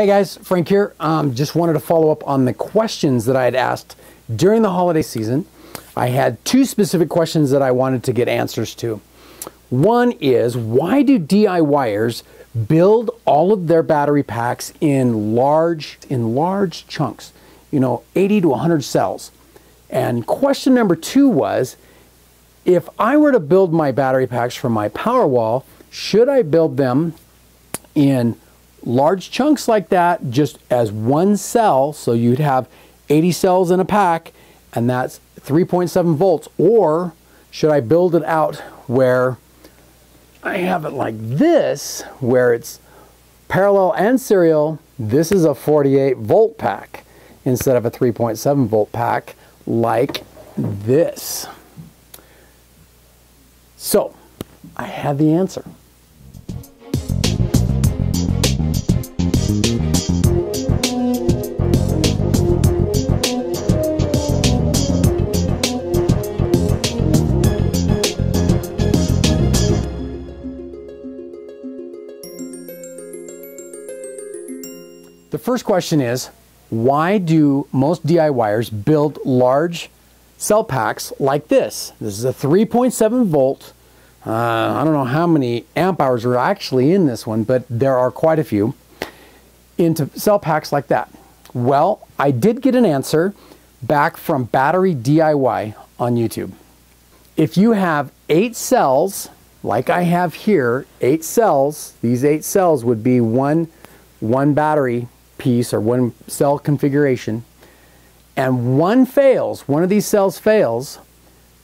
Hey guys, Frank here. Um, just wanted to follow up on the questions that I had asked during the holiday season. I had two specific questions that I wanted to get answers to. One is why do DIYers build all of their battery packs in large in large chunks? You know, 80 to 100 cells. And question number 2 was if I were to build my battery packs for my Powerwall, should I build them in large chunks like that just as one cell. So you'd have 80 cells in a pack and that's 3.7 volts. Or should I build it out where I have it like this where it's parallel and serial. This is a 48 volt pack instead of a 3.7 volt pack like this. So I have the answer first question is, why do most DIYers build large cell packs like this? This is a 3.7 volt. Uh, I don't know how many amp hours are actually in this one, but there are quite a few into cell packs like that. Well, I did get an answer back from Battery DIY on YouTube. If you have eight cells, like I have here, eight cells, these eight cells would be one, one battery piece or one cell configuration, and one fails, one of these cells fails,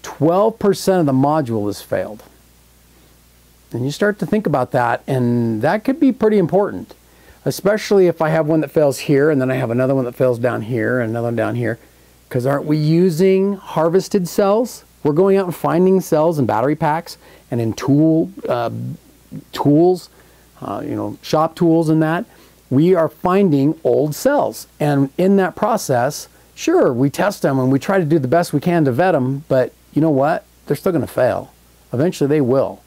12% of the module is failed. And you start to think about that, and that could be pretty important, especially if I have one that fails here, and then I have another one that fails down here, and another one down here. Because aren't we using harvested cells? We're going out and finding cells in battery packs and in tool uh, tools, uh, you know, shop tools and that we are finding old cells. And in that process, sure, we test them and we try to do the best we can to vet them, but you know what? They're still going to fail. Eventually they will.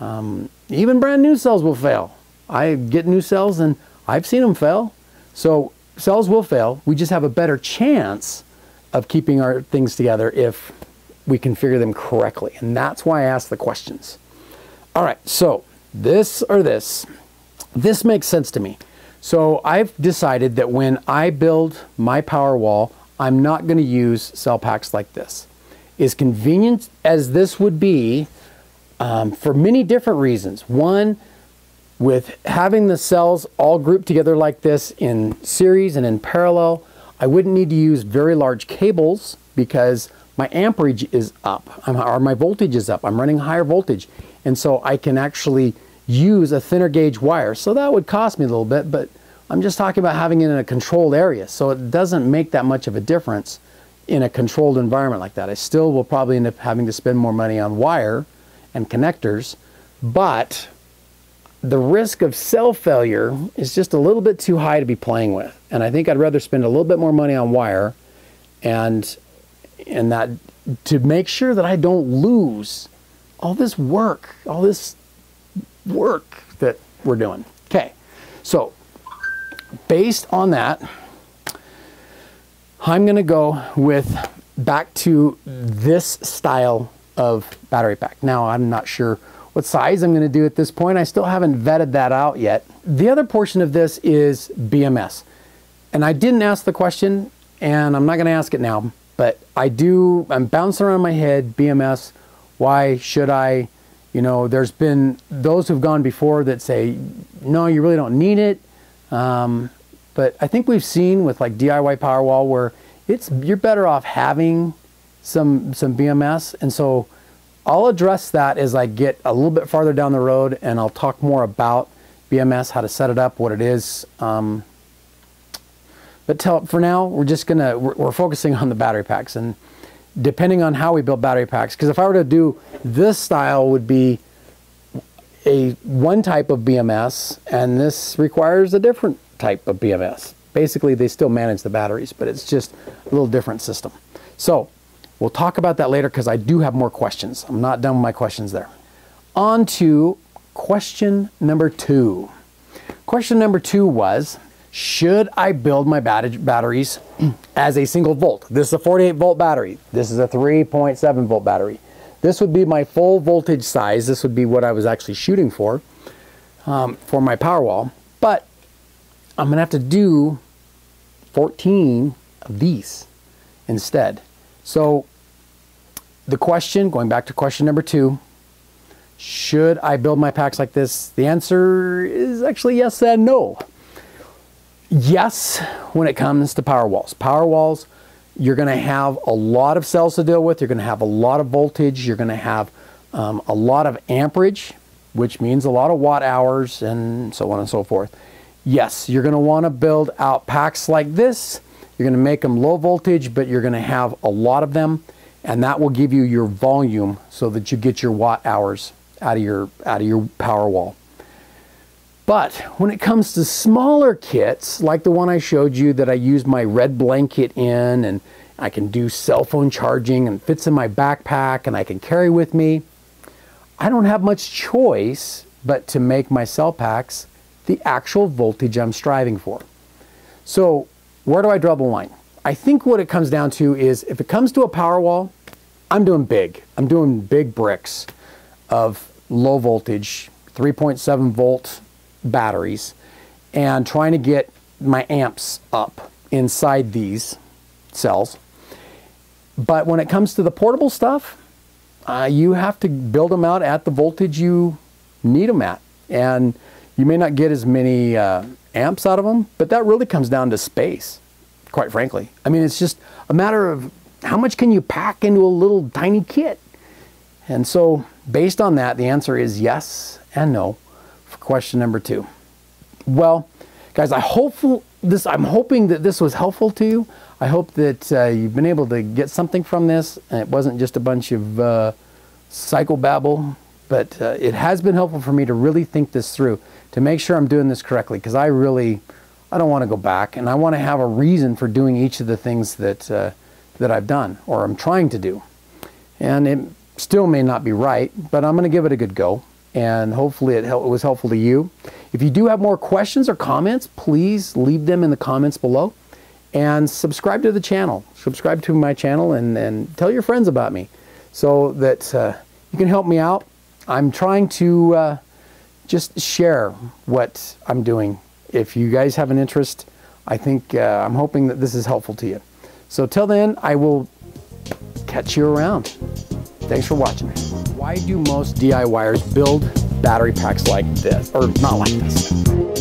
Um, even brand new cells will fail. I get new cells and I've seen them fail. So cells will fail. We just have a better chance of keeping our things together if we configure them correctly. And that's why I ask the questions. All right, so this or this, this makes sense to me. So I've decided that when I build my power wall, I'm not going to use cell packs like this. As convenient as this would be, um, for many different reasons. One, with having the cells all grouped together like this in series and in parallel, I wouldn't need to use very large cables because my amperage is up, or my voltage is up. I'm running higher voltage. And so I can actually use a thinner gauge wire. So that would cost me a little bit, but I'm just talking about having it in a controlled area. So it doesn't make that much of a difference in a controlled environment like that. I still will probably end up having to spend more money on wire and connectors, but the risk of cell failure is just a little bit too high to be playing with. And I think I'd rather spend a little bit more money on wire and and that to make sure that I don't lose all this work, all this work that we're doing. Okay, so based on that, I'm going to go with back to this style of battery pack. Now, I'm not sure what size I'm going to do at this point. I still haven't vetted that out yet. The other portion of this is BMS. And I didn't ask the question, and I'm not going to ask it now, but I do, I'm bouncing around my head, BMS, why should I you know, there's been those who've gone before that say, no, you really don't need it. Um, but I think we've seen with like DIY Powerwall where it's you're better off having some some BMS. And so I'll address that as I get a little bit farther down the road, and I'll talk more about BMS, how to set it up, what it is. Um, but tell, for now, we're just gonna we're, we're focusing on the battery packs and depending on how we build battery packs. Because if I were to do this style would be a one type of BMS and this requires a different type of BMS. Basically, they still manage the batteries, but it's just a little different system. So we'll talk about that later because I do have more questions. I'm not done with my questions there. On to question number two. Question number two was, should I build my batteries as a single volt? This is a 48 volt battery. This is a 3.7 volt battery. This would be my full voltage size. This would be what I was actually shooting for, um, for my Powerwall. But I'm gonna have to do 14 of these instead. So the question, going back to question number two, should I build my packs like this? The answer is actually yes and no. Yes, when it comes to power walls. Power walls, you're going to have a lot of cells to deal with. You're going to have a lot of voltage. You're going to have um, a lot of amperage, which means a lot of watt hours and so on and so forth. Yes, you're going to want to build out packs like this. You're going to make them low voltage, but you're going to have a lot of them, and that will give you your volume so that you get your watt hours out of your out of your power wall. But when it comes to smaller kits, like the one I showed you that I use my red blanket in and I can do cell phone charging and fits in my backpack and I can carry with me, I don't have much choice but to make my cell packs the actual voltage I'm striving for. So where do I draw the line? I think what it comes down to is if it comes to a power wall, I'm doing big. I'm doing big bricks of low voltage, 3.7 volt batteries and trying to get my amps up inside these cells. But when it comes to the portable stuff, uh, you have to build them out at the voltage you need them at. And you may not get as many uh, amps out of them, but that really comes down to space, quite frankly. I mean, it's just a matter of how much can you pack into a little tiny kit? And so based on that, the answer is yes and no question number two. Well, guys, I hope this. I'm hoping that this was helpful to you. I hope that uh, you've been able to get something from this, and it wasn't just a bunch of uh, psychobabble. But uh, it has been helpful for me to really think this through, to make sure I'm doing this correctly, because I really, I don't want to go back, and I want to have a reason for doing each of the things that uh, that I've done or I'm trying to do. And it still may not be right, but I'm going to give it a good go and hopefully it, it was helpful to you. If you do have more questions or comments, please leave them in the comments below and subscribe to the channel. Subscribe to my channel and, and tell your friends about me so that uh, you can help me out. I'm trying to uh, just share what I'm doing. If you guys have an interest, I think uh, I'm hoping that this is helpful to you. So till then, I will catch you around. Thanks for watching. Why do most DIYers build battery packs like this? Or not like this.